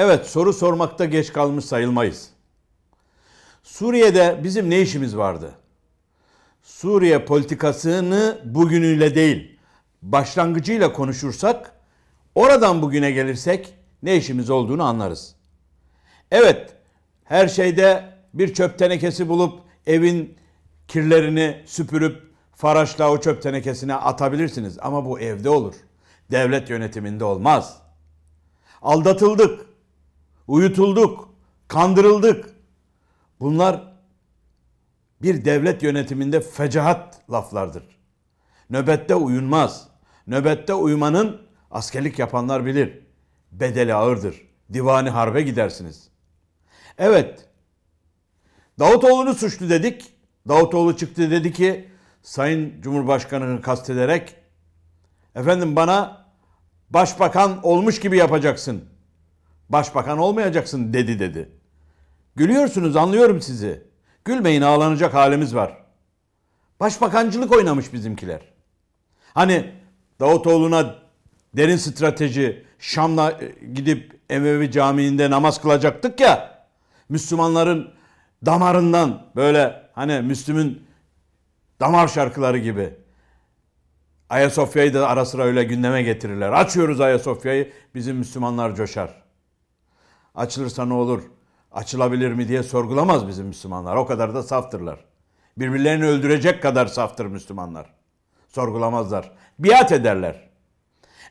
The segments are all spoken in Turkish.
Evet soru sormakta geç kalmış sayılmayız. Suriye'de bizim ne işimiz vardı? Suriye politikasını bugünüyle değil, başlangıcıyla konuşursak, oradan bugüne gelirsek ne işimiz olduğunu anlarız. Evet, her şeyde bir çöp tenekesi bulup evin kirlerini süpürüp faraşla o çöp tenekesine atabilirsiniz ama bu evde olur. Devlet yönetiminde olmaz. Aldatıldık, uyutulduk, kandırıldık. Bunlar bir devlet yönetiminde fecahat laflardır. Nöbette uyunmaz. Nöbette uyumanın askerlik yapanlar bilir. Bedeli ağırdır. Divani harbe gidersiniz. Evet. Davutoğlu'nu suçlu dedik. Davutoğlu çıktı dedi ki Sayın Cumhurbaşkanı'nı kastederek efendim bana başbakan olmuş gibi yapacaksın. Başbakan olmayacaksın dedi dedi. Gülüyorsunuz anlıyorum sizi. Gülmeyin ağlanacak halimiz var. Başbakancılık oynamış bizimkiler. Hani Davutoğlu'na derin strateji Şam'la e, gidip Emevi Camii'nde namaz kılacaktık ya. Müslümanların damarından böyle hani Müslüm'ün damar şarkıları gibi. Ayasofya'yı da ara sıra öyle gündeme getirirler. Açıyoruz Ayasofya'yı bizim Müslümanlar coşar. Açılırsa ne olur? Açılabilir mi diye sorgulamaz bizim Müslümanlar. O kadar da saftırlar. Birbirlerini öldürecek kadar saftır Müslümanlar. Sorgulamazlar. Biat ederler.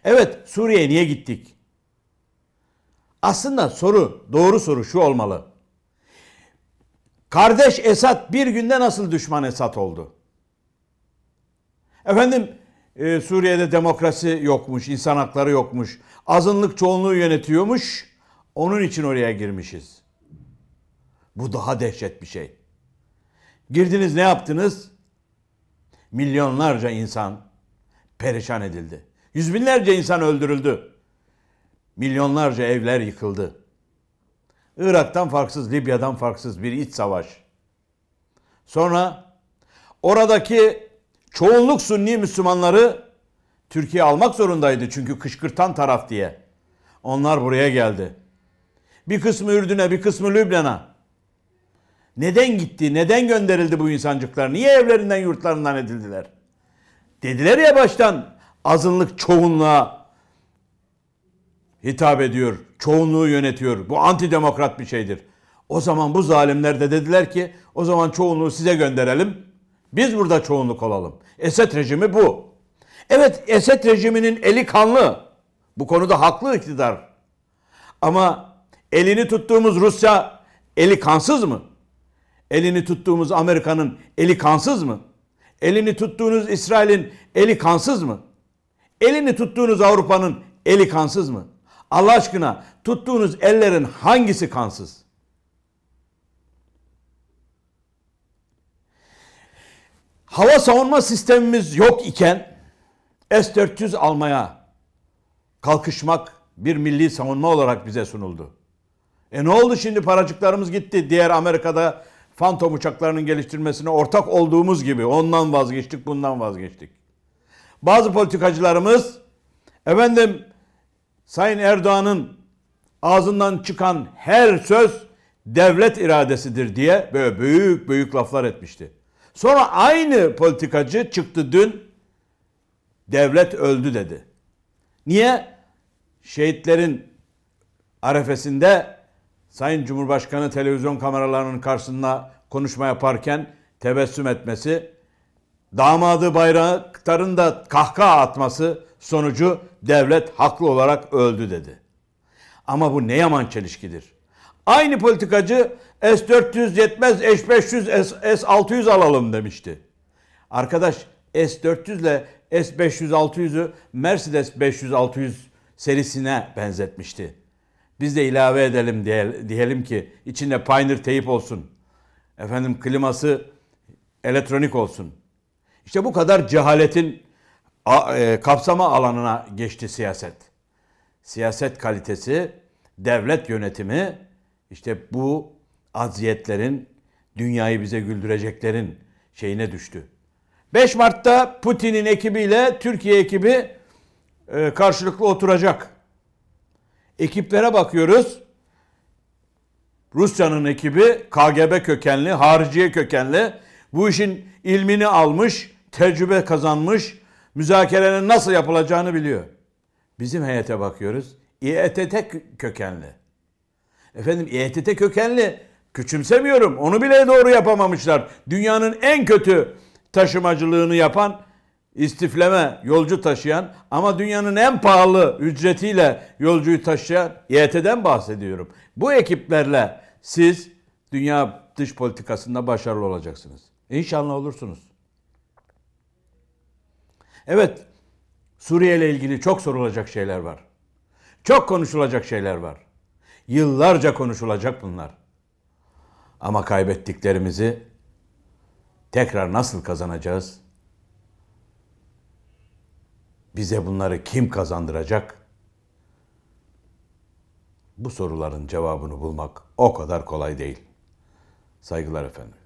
Evet Suriye'ye niye gittik? Aslında soru, doğru soru şu olmalı. Kardeş Esat bir günde nasıl düşman Esat oldu? Efendim e, Suriye'de demokrasi yokmuş, insan hakları yokmuş, azınlık çoğunluğu yönetiyormuş. Onun için oraya girmişiz. Bu daha dehşet bir şey. Girdiniz ne yaptınız? Milyonlarca insan perişan edildi. Yüz binlerce insan öldürüldü. Milyonlarca evler yıkıldı. Irak'tan farksız, Libya'dan farksız bir iç savaş. Sonra oradaki çoğunluk Sünni Müslümanları Türkiye almak zorundaydı çünkü kışkırtan taraf diye. Onlar buraya geldi. Bir kısmı Ürdün'e, bir kısmı Lübnan'a. Neden gitti? Neden gönderildi bu insancıklar? Niye evlerinden, yurtlarından edildiler? Dediler ya baştan azınlık çoğunluğa hitap ediyor. Çoğunluğu yönetiyor. Bu antidemokrat bir şeydir. O zaman bu zalimler de dediler ki o zaman çoğunluğu size gönderelim. Biz burada çoğunluk olalım. Esed rejimi bu. Evet Esed rejiminin eli kanlı. Bu konuda haklı iktidar. Ama elini tuttuğumuz Rusya eli kansız mı? Elini tuttuğumuz Amerika'nın eli kansız mı? Elini tuttuğunuz İsrail'in eli kansız mı? Elini tuttuğunuz Avrupa'nın eli kansız mı? Allah aşkına tuttuğunuz ellerin hangisi kansız? Hava savunma sistemimiz yok iken S-400 almaya kalkışmak bir milli savunma olarak bize sunuldu. E ne oldu şimdi paracıklarımız gitti. Diğer Amerika'da Phantom uçaklarının geliştirmesine ortak olduğumuz gibi ondan vazgeçtik, bundan vazgeçtik. Bazı politikacılarımız efendim Sayın Erdoğan'ın ağzından çıkan her söz devlet iradesidir diye böyle büyük büyük laflar etmişti. Sonra aynı politikacı çıktı dün devlet öldü dedi. Niye? Şehitlerin arefesinde Sayın Cumhurbaşkanı televizyon kameralarının karşısında konuşma yaparken tebessüm etmesi, damadı bayraktarın da kahkaha atması sonucu devlet haklı olarak öldü dedi. Ama bu ne yaman çelişkidir. Aynı politikacı S-400 yetmez S-500 S-600 alalım demişti. Arkadaş S-400 ile S-500-600'ü Mercedes 500-600 serisine benzetmişti. Biz de ilave edelim diyelim ki içinde Pioneer teyip olsun. Efendim kliması elektronik olsun. İşte bu kadar cehaletin e, kapsama alanına geçti siyaset. Siyaset kalitesi, devlet yönetimi işte bu aziyetlerin, dünyayı bize güldüreceklerin şeyine düştü. 5 Mart'ta Putin'in ekibiyle Türkiye ekibi e, karşılıklı oturacak. Ekiplere bakıyoruz. Rusya'nın ekibi KGB kökenli, hariciye kökenli. Bu işin ilmini almış, tecrübe kazanmış, müzakerenin nasıl yapılacağını biliyor. Bizim heyete bakıyoruz. İETT kökenli. Efendim İETT kökenli. Küçümsemiyorum. Onu bile doğru yapamamışlar. Dünyanın en kötü taşımacılığını yapan istifleme yolcu taşıyan ama dünyanın en pahalı ücretiyle yolcuyu taşıyan İET'den bahsediyorum. Bu ekiplerle siz dünya dış politikasında başarılı olacaksınız. İnşallah olursunuz. Evet, Suriye ile ilgili çok sorulacak şeyler var. Çok konuşulacak şeyler var. Yıllarca konuşulacak bunlar. Ama kaybettiklerimizi tekrar nasıl kazanacağız? Bize bunları kim kazandıracak? Bu soruların cevabını bulmak o kadar kolay değil. Saygılar efendim.